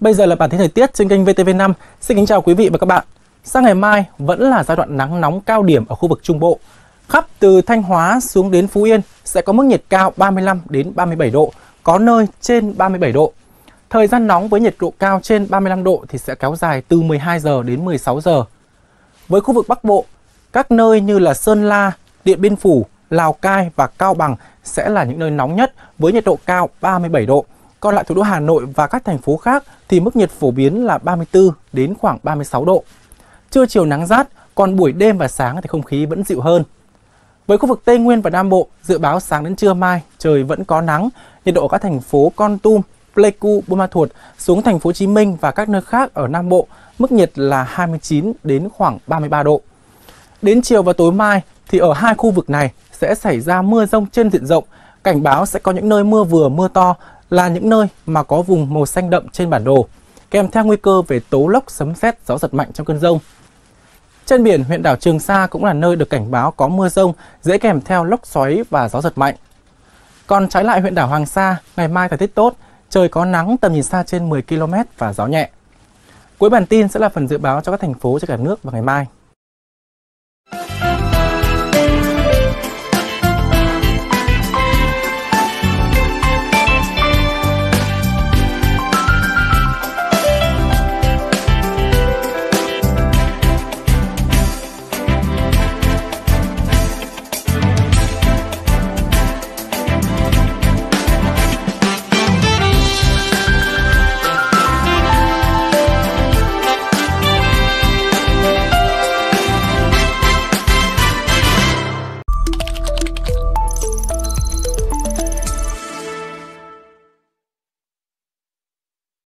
Bây giờ là bản tin thời tiết trên kênh VTV5. Xin kính chào quý vị và các bạn. Sang ngày mai vẫn là giai đoạn nắng nóng cao điểm ở khu vực Trung Bộ. Khắp từ Thanh Hóa xuống đến Phú Yên sẽ có mức nhiệt cao 35 đến 37 độ, có nơi trên 37 độ. Thời gian nóng với nhiệt độ cao trên 35 độ thì sẽ kéo dài từ 12 giờ đến 16 giờ. Với khu vực Bắc Bộ, các nơi như là Sơn La, Điện Biên Phủ, Lào Cai và Cao Bằng sẽ là những nơi nóng nhất với nhiệt độ cao 37 độ. Còn lại thủ đô Hà Nội và các thành phố khác thì mức nhiệt phổ biến là 34 đến khoảng 36 độ. Trưa chiều nắng rát, còn buổi đêm và sáng thì không khí vẫn dịu hơn. Với khu vực Tây Nguyên và Nam Bộ, dự báo sáng đến trưa mai trời vẫn có nắng, nhiệt độ ở các thành phố Con Tum, Pleiku, Buôn Ma Thuột xuống thành phố Hồ Chí Minh và các nơi khác ở Nam Bộ, mức nhiệt là 29 đến khoảng 33 độ. Đến chiều và tối mai thì ở hai khu vực này sẽ xảy ra mưa rông trên diện rộng, cảnh báo sẽ có những nơi mưa vừa mưa to là những nơi mà có vùng màu xanh đậm trên bản đồ, kèm theo nguy cơ về tố lốc, sấm sét, gió giật mạnh trong cơn rông. Trên biển, huyện đảo Trường Sa cũng là nơi được cảnh báo có mưa rông, dễ kèm theo lốc xoáy và gió giật mạnh. Còn trái lại huyện đảo Hoàng Sa, ngày mai thời tiết tốt, trời có nắng tầm nhìn xa trên 10 km và gió nhẹ. Cuối bản tin sẽ là phần dự báo cho các thành phố trên cả nước vào ngày mai.